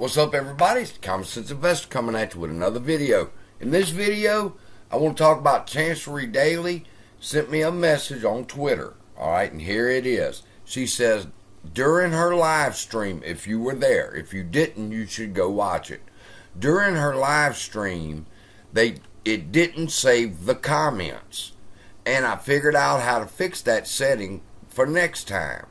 What's up, everybody? It's Common Sense Investor coming at you with another video. In this video, I want to talk about Chancery Daily. Sent me a message on Twitter. All right, and here it is. She says during her live stream, if you were there, if you didn't, you should go watch it. During her live stream, they it didn't save the comments, and I figured out how to fix that setting for next time.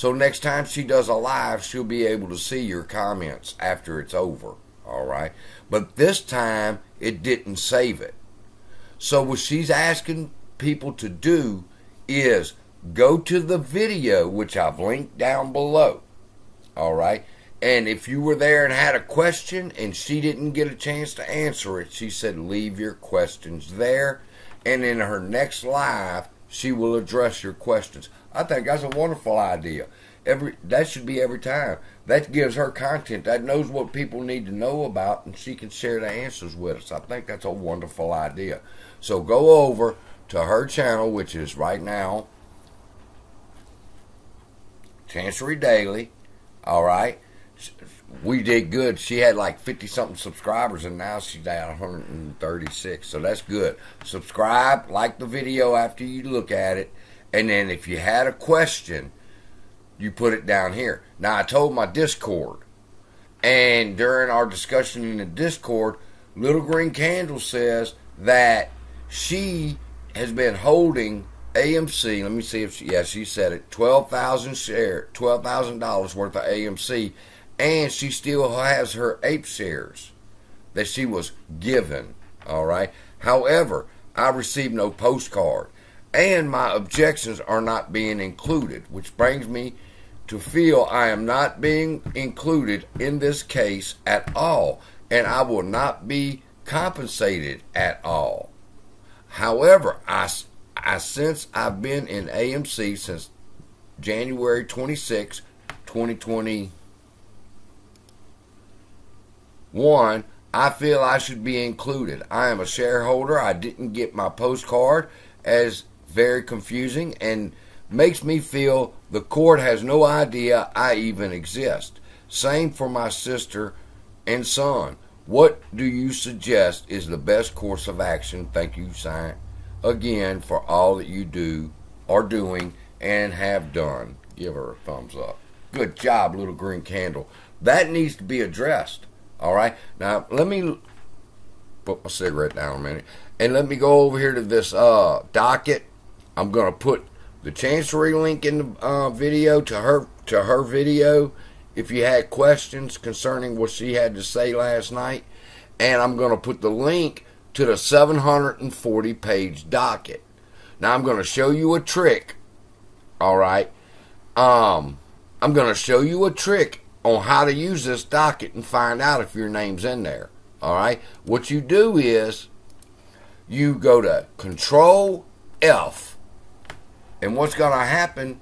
So next time she does a live, she'll be able to see your comments after it's over. All right. But this time it didn't save it. So what she's asking people to do is go to the video, which I've linked down below. All right. And if you were there and had a question and she didn't get a chance to answer it, she said, leave your questions there. And in her next live, she will address your questions. I think that's a wonderful idea. Every that should be every time. That gives her content. That knows what people need to know about, and she can share the answers with us. I think that's a wonderful idea. So go over to her channel, which is right now Chancery Daily. All right. We did good. She had like 50 something subscribers, and now she's at 136. So that's good. Subscribe, like the video after you look at it. And then if you had a question, you put it down here. Now, I told my Discord, and during our discussion in the Discord, Little Green Candle says that she has been holding AMC. Let me see if she, yeah, she said it. Twelve thousand share, twelve thousand dollars worth of AMC, and she still has her ape shares that she was given. All right. However, I received no postcard and my objections are not being included, which brings me to feel I am not being included in this case at all, and I will not be compensated at all. However, I, I since I've been in AMC since January 26, 2021, I feel I should be included. I am a shareholder. I didn't get my postcard as very confusing and makes me feel the court has no idea I even exist. Same for my sister and son. What do you suggest is the best course of action? Thank you, Sign, again for all that you do, are doing, and have done. Give her a thumbs up. Good job, little green candle. That needs to be addressed. All right. Now let me put my cigarette down a minute, and let me go over here to this uh, docket I'm going to put the Chancery link in the uh, video to her to her video if you had questions concerning what she had to say last night, and I'm going to put the link to the 740 page docket. Now I'm going to show you a trick. All right. Um, I'm going to show you a trick on how to use this docket and find out if your name's in there. All right. What you do is you go to Control F and what's going to happen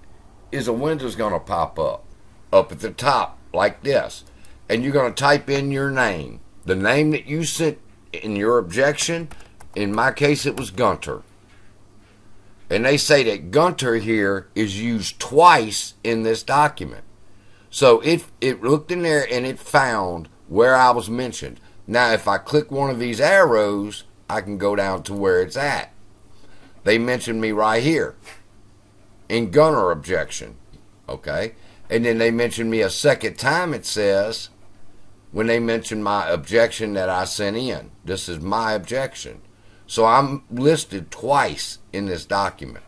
is a window's going to pop up up at the top like this. And you're going to type in your name. The name that you sent in your objection, in my case, it was Gunter. And they say that Gunter here is used twice in this document. So it, it looked in there and it found where I was mentioned. Now, if I click one of these arrows, I can go down to where it's at. They mentioned me right here in Gunter objection. Okay? And then they mentioned me a second time, it says, when they mentioned my objection that I sent in. This is my objection. So I'm listed twice in this document.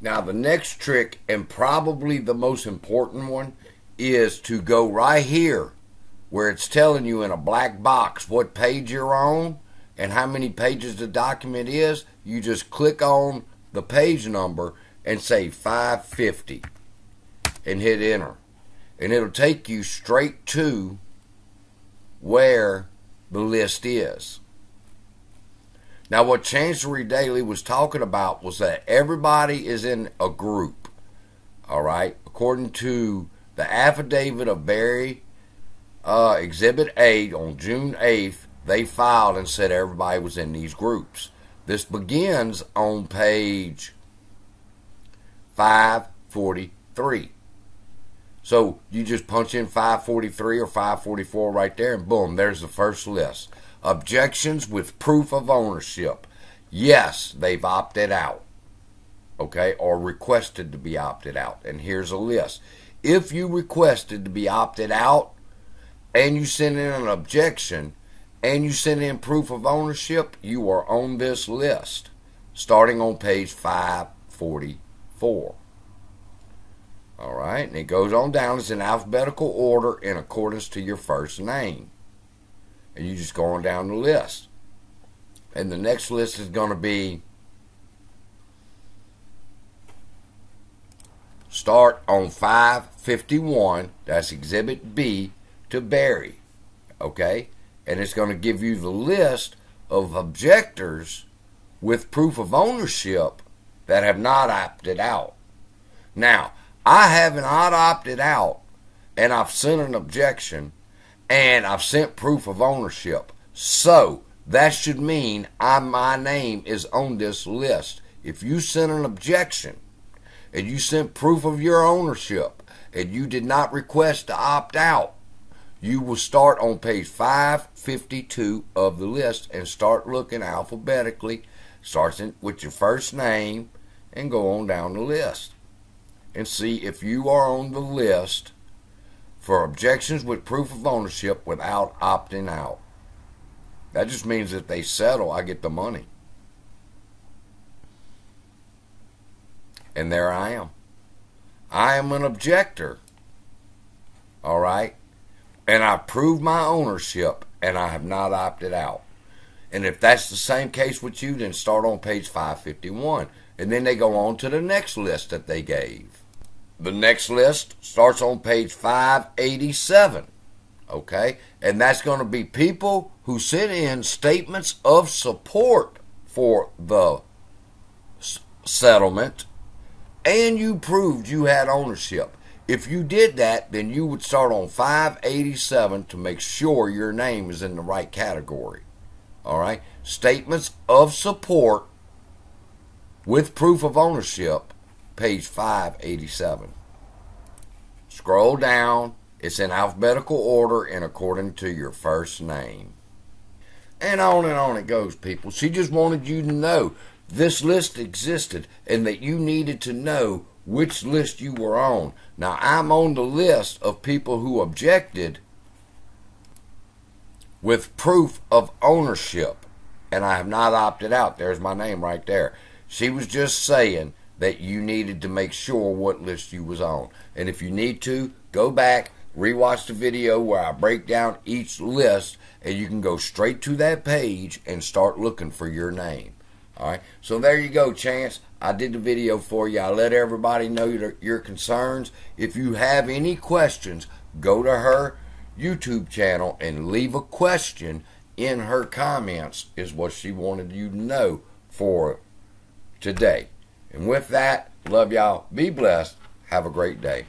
Now, the next trick, and probably the most important one, is to go right here where it's telling you in a black box what page you're on and how many pages the document is. You just click on the page number and say 550 and hit enter. And it'll take you straight to where the list is. Now, what Chancery Daily was talking about was that everybody is in a group. All right. According to the affidavit of Barry, uh, Exhibit A on June 8th, they filed and said everybody was in these groups. This begins on page 543. So you just punch in 543 or 544 right there, and boom, there's the first list. Objections with proof of ownership. Yes, they've opted out. Okay, or requested to be opted out. And here's a list. If you requested to be opted out and you send in an objection and you send in proof of ownership, you are on this list starting on page 544. All right, and it goes on down. It's in alphabetical order in accordance to your first name. And you just go on down the list. And the next list is going to be start on 551. That's Exhibit B to Barry. Okay? And it's going to give you the list of objectors with proof of ownership that have not opted out. Now, I have not opted out and I've sent an objection and I've sent proof of ownership. So that should mean I, my name is on this list. If you sent an objection and you sent proof of your ownership and you did not request to opt out, you will start on page 552 of the list and start looking alphabetically starts with your first name and go on down the list and see if you are on the list for objections with proof of ownership without opting out. That just means that they settle, I get the money. And there I am. I am an objector. All right? And I proved my ownership and I have not opted out. And if that's the same case with you, then start on page 551. And then they go on to the next list that they gave. The next list starts on page 587. Okay? And that's going to be people who sent in statements of support for the settlement and you proved you had ownership. If you did that, then you would start on 587 to make sure your name is in the right category. All right. Statements of support with proof of ownership, page 587. Scroll down. It's in alphabetical order and according to your first name. And on and on it goes, people. She just wanted you to know this list existed and that you needed to know which list you were on. Now, I'm on the list of people who objected with proof of ownership, and I have not opted out. There's my name right there. She was just saying that you needed to make sure what list you was on. And if you need to, go back, rewatch the video where I break down each list, and you can go straight to that page and start looking for your name. All right. So there you go, Chance. I did the video for you. I let everybody know your, your concerns. If you have any questions, go to her YouTube channel and leave a question in her comments, is what she wanted you to know for today. And with that, love y'all. Be blessed. Have a great day.